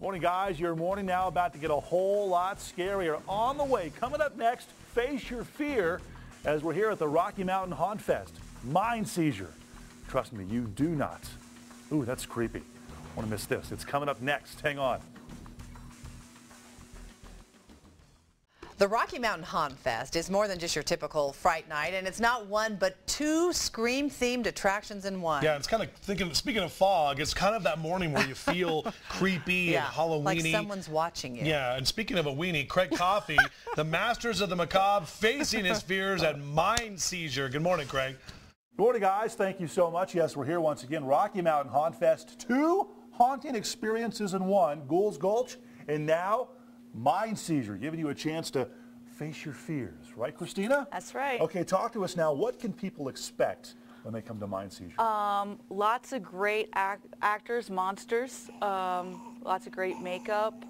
Morning, guys. Your morning now about to get a whole lot scarier. On the way, coming up next, face your fear as we're here at the Rocky Mountain Haunt Fest. Mind seizure. Trust me, you do not. Ooh, that's creepy. Want to miss this. It's coming up next. Hang on. The Rocky Mountain Haunt Fest is more than just your typical fright night, and it's not one but two Scream-themed attractions in one. Yeah, it's kind of thinking. Speaking of fog, it's kind of that morning where you feel creepy yeah, and Halloweeny. like someone's watching you. Yeah, and speaking of a weenie, Craig Coffey, the masters of the macabre, facing his fears at mind seizure. Good morning, Craig. Good morning, guys. Thank you so much. Yes, we're here once again. Rocky Mountain Haunt Fest. Two haunting experiences in one. Ghouls Gulch, and now mind seizure, giving you a chance to face your fears. Right, Christina? That's right. Okay, talk to us now. What can people expect when they come to mind seizure? Um, lots of great act actors, monsters, um, lots of great makeup,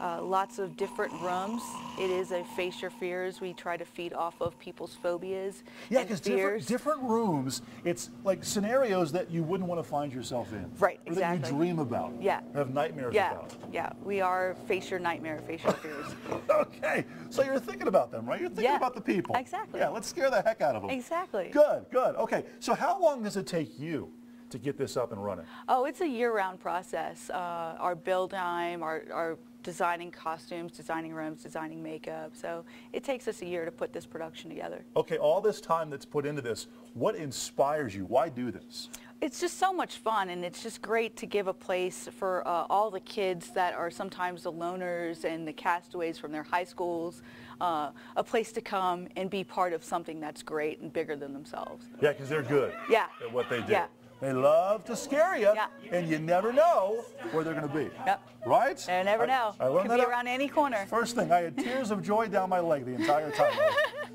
uh, lots of different rooms. It is a face your fears. We try to feed off of people's phobias yeah, because different, different rooms, it's like scenarios that you wouldn't want to find yourself in. Right, or exactly. that you dream about. Yeah. Have nightmares yeah, about. yeah. We are face your nightmare, face your fears. okay, so you're thinking about them, right? You're thinking Yeah, about the people. exactly. Yeah, let's scare the heck out of them. Exactly. Good, good. Okay, so how long does it take you to get this up and running? Oh, it's a year-round process. Uh, our build time, our, our designing costumes, designing rooms, designing makeup. So it takes us a year to put this production together. Okay, all this time that's put into this, what inspires you? Why do this? It's just so much fun, and it's just great to give a place for uh, all the kids that are sometimes the loners and the castaways from their high schools, uh, a place to come and be part of something that's great and bigger than themselves. Yeah, because they're good Yeah. at what they do. Yeah. They love to scare you, Yeah. and you never know where they're going to be. Yep. Right? I never know. I, I learned Could be around any corner. First thing, I had tears of joy down my leg the entire time.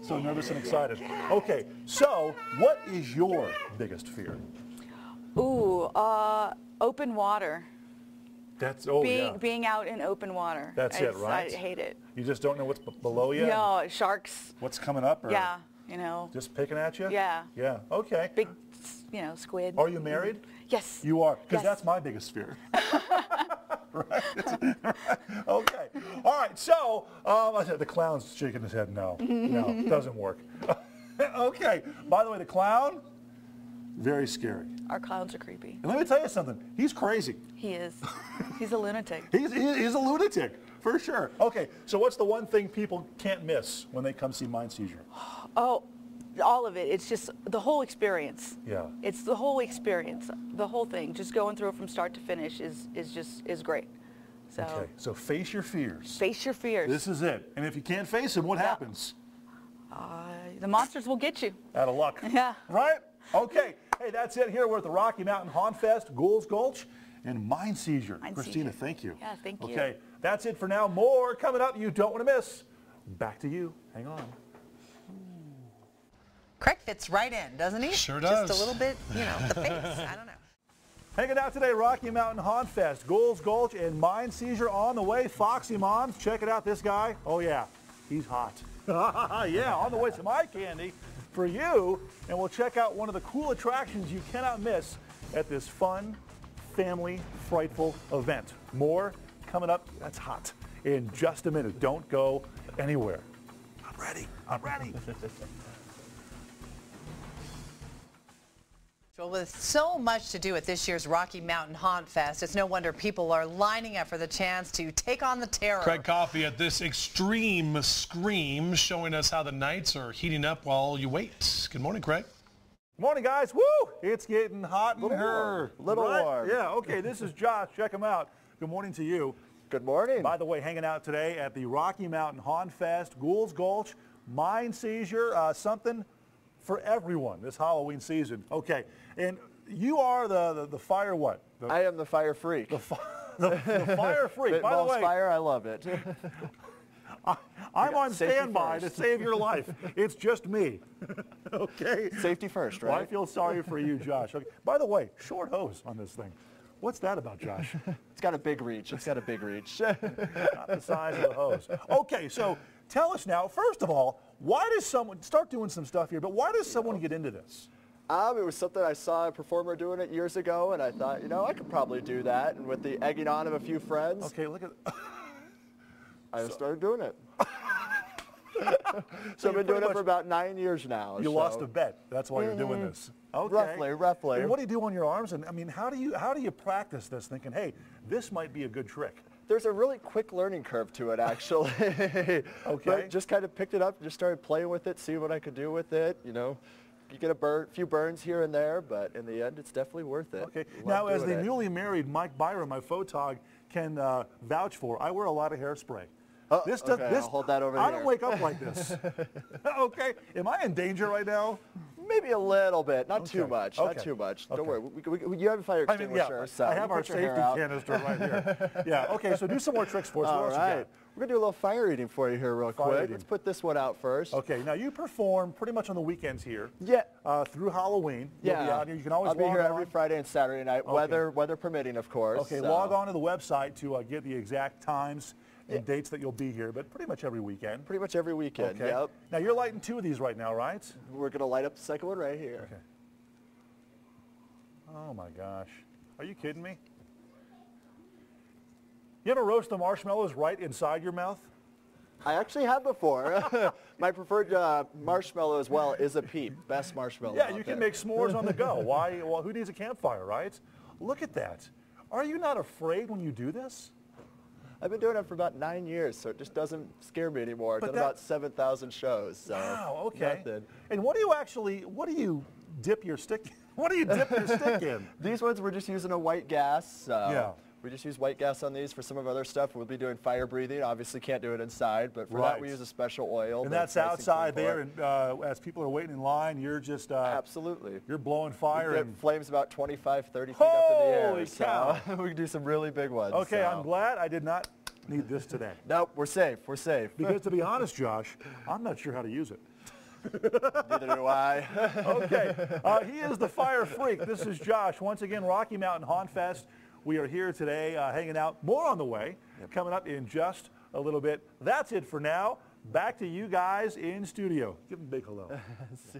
So nervous and excited. Okay, so what is your biggest fear? Ooh, uh, open water. That's oh being yeah. being out in open water. That's it, It's- right? I hate it. You just don't know what's below you. No, sharks. What's coming up? Or Yeah, you know, Just picking at you. Yeah. Yeah. Okay. big, you know, squid. Are you married? Yes. You are, because Yes. that's my biggest fear. right? okay. All right. So um, I said the clown's shaking his head. No, no, doesn't work. okay. By the way, the clown, very scary. Our clowns are creepy. And let me tell you something. He's crazy. He is. He's a lunatic. He's, he- he's a lunatic for sure. Okay. So what's the one thing people can't miss when they come see Mind Seizure? Oh, all of it. It's just the whole experience. Yeah. It's the whole experience, the whole thing. Just going through it from start to finish is is just is great. So Okay. So face your fears. face your fears. This is it. And if you can't face them, what Yeah. happens? uh, the monsters will get you. Out of luck. Yeah. Right? Okay. Hey, that's it. Here we're at the Rocky Mountain Haunt Fest, Ghouls Gulch, and Mind Seizure. Mind Christina, Seizure. thank you. Yeah, thank you. Okay. That's it for now. More coming up you don't want to miss. Back to you. Hang on. Hmm. Craig fits right in, doesn't he? Sure does. Just a little bit, you know, the face. I don't know. Hanging out today, Rocky Mountain Haunt Fest, Ghouls Gulch, and Mind Seizure on the way. Foxy Moms, check it out. This guy, oh yeah, he's hot. yeah, on the way some eye candy for you. And we'll check out one of the cool attractions you cannot miss at this fun, family, frightful event. More coming up, that's hot, in just a minute. Don't go anywhere. I'm ready, I'm ready. Well, with so much to do at this year's Rocky Mountain Haunt Fest, it's no wonder people are lining up for the chance to take on the terror. Craig Coffey at this extreme scream, showing us how the nights are heating up while you wait. Good morning, Craig. Morning, guys. Woo! It's getting hot in Little here. Little Right? warm. Yeah, okay. This is Josh. Check him out. Good morning to you. Good morning. By the way, hanging out today at the Rocky Mountain Haunt Fest, Ghouls Gulch, Mind Seizure, uh, something for everyone this Halloween season. Okay, and you are the, the, the fire what? The, I am the fire freak. the, fi- the, the fire freak. By the way, fire, I love it. I, I'm on safety standby to save your life. It's just me. okay? Safety first, Well, I feel sorry for you, Josh. Okay. By the way, short hose on this thing. What's that about, Josh? It's got a big reach. It's got a big reach. Not the size of the hose. Okay, so tell us now, first of all, why does someone, start doing some stuff here, but why does someone get into this? Um, it was something I saw a performer doing it years ago, and I thought, you know, I could probably do that. And with the egging on of a few friends, Okay, look at. I started doing it. so I've been doing it for about nine years now. You so- lost a bet. That's why you're doing this. Okay. Roughly, roughly. And what do you do on your arms? And I mean, how do you how do you practice this? Thinking, hey, this might be a good trick. There's a really quick learning curve to it, actually. Okay. But just kind of picked it up, just started playing with it, see what I could do with it. You know, you get a burn, few burns here and there, but in the end, it's definitely worth it. Okay. Love now, as the it. newly married Mike Byron, my photog, can uh, vouch for, I wear a lot of hairspray. Oh, this does, okay, this, I'll hold that over I here. don't wake up like this. okay. Am I in danger right now? Maybe a little bit, not too much, okay, not too much. okay. Don't worry, we, we, you have a fire I mean, yeah, extinguisher, so I have our safety canister right here. Yeah. Okay. So do some more tricks for us. All what else you got? we're gonna do a little fire eating for you here real Fire quick. eating. Let's put this one out first. Okay, now you perform pretty much on the weekends here. Yeah. Uh, through Halloween. Yeah, be out here. You can always I'll be here on. every Friday and Saturday night, weather weather permitting, of course. Okay, so- log on to the website to uh, get the exact times and dates that you'll be here, but pretty much every weekend. Pretty much every weekend. Okay. Yep. Now you're lighting two of these right now, right? We're gonna light up the second one right here. Okay. Oh my gosh. Are you kidding me? You ever roast the marshmallows right inside your mouth? I actually have before. My preferred uh, marshmallow as well is a peep. Best marshmallow. Yeah, you can there. make s'mores on the go. Why? Well, who needs a campfire, right? Look at that. Are you not afraid when you do this? I've been doing it for about nine years, so it just doesn't scare me anymore. I've But done that- about 7,000 shows. So Wow. Okay. nothing. And what do you actually? What do you dip your stick? What do you dip your stick in? These ones we're just using a white gas. So Yeah. We just use white gas on these for some of our other stuff. We'll be doing fire breathing. Obviously can't do it inside, but for Right. that we use a special oil. And that's that's nice outside there, and uh, as people are waiting in line, you're just uh, Absolutely. you're blowing fire. And flames about 25, 30 feet up in the air. Holy so cow. we can do some really big ones. okay, I'm glad I did not need this today. Nope, we're safe. We're safe. Because to be honest, Josh, I'm not sure how to use it. Neither do I. Okay, uh, he is the fire freak. This is Josh. Once again, Rocky Mountain Haunt Fest. We are here today uh, hanging out. More on the way, coming up in just a little bit. That's it for now. Back to you guys in studio. Give them a big hello. See-